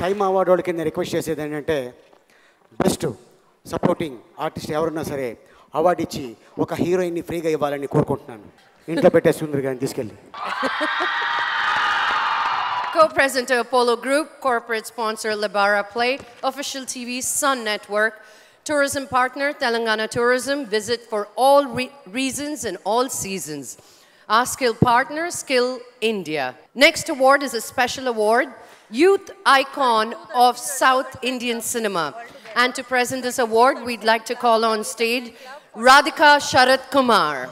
SIIMA award వాళ్ళకి నేను request చేసేది ఏంటంటే బెస్ట్ సపోర్టింగ్ ఆర్టిస్ట్ ఎవరున్నా సరే అవార్డు ఇచ్చి ఒక హీరోయిన్ని ఫ్రీగా ఇవ్వాలని కోరుకుంటున్నాను ఇంట్లో పెట్టే సుందర్ గారిని తీసుకెళ్ళి Co-presenter Apollo Group, corporate sponsor Labara Play, official TV Sun Network, tourism partner Telangana Tourism, visit for all re- reasons and all seasons. Our skill partner, Skill India. Next award is a special award, Youth Icon of South Indian Cinema. And to present this award, we'd like to call on stage Raadhika Sarathkumar.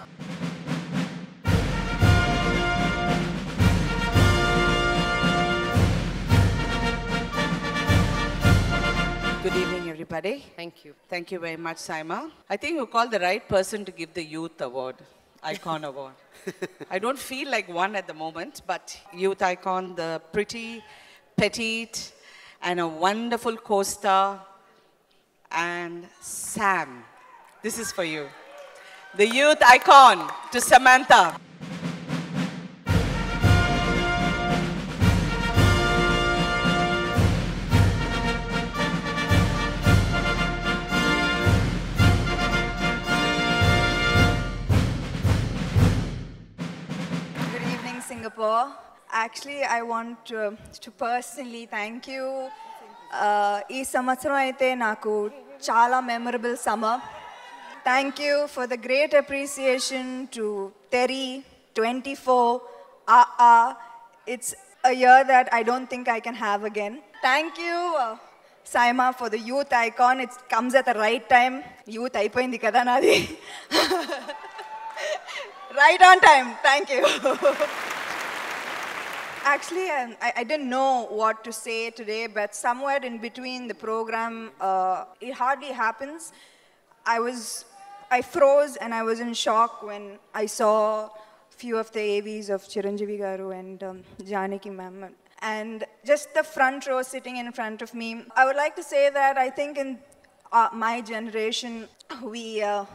Good evening, everybody. Thank you. Thank you very much, SIIMA. I think you called the right person to give the Youth Award, Icon Award. I don't feel like one at the moment, but Youth Icon, the pretty, petite, and a wonderful co-star, and Sam. This is for you. The Youth Icon to Samantha. Good evening, Singapore. Actually, I want to, personally thank you. This summer is a very memorable summer. Thank you for the great appreciation to Theri, 24, Ah, Uh, it's a year that I don't think I can have again. Thank you, uh, SIIMA, for the youth icon. It comes at the right time. Youth aipoyindi the nadi. Right on time. Thank you. Actually, um, I, I didn't know what to say today, but somewhere in between the program, uh, it hardly happens. I was, I froze and I was in shock when I saw few of the AVs of Chiranjeevi Garu and um, Janaki ma'am. And just the front row sitting in front of me. I would like to say that I think in uh, my generation, we uh,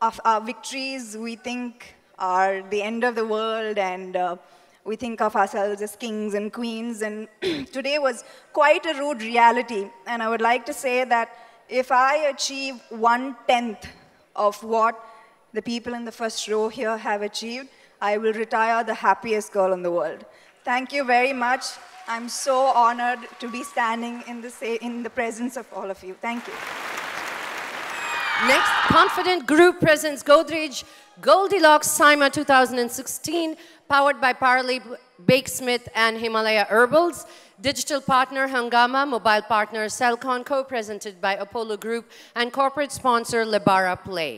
of our victories we think are the end of the world and uh, we think of ourselves as kings and queens and today was quite a rude reality. And i would like to say that if i achieve one tenth of what the people in the first row here have achieved i will retire the happiest girl in the world. Thank you very much. I'm so honored to be standing in the, in the presence of all of you. Thank you Next, Confident Group presents Godrej Goldilocks SIIMA 2016, powered by Parle Bake Smith and Himalaya Herbals. Digital partner Hungama, mobile partner Celkon, co-presented by Apollo Group, and corporate sponsor Lebara Play.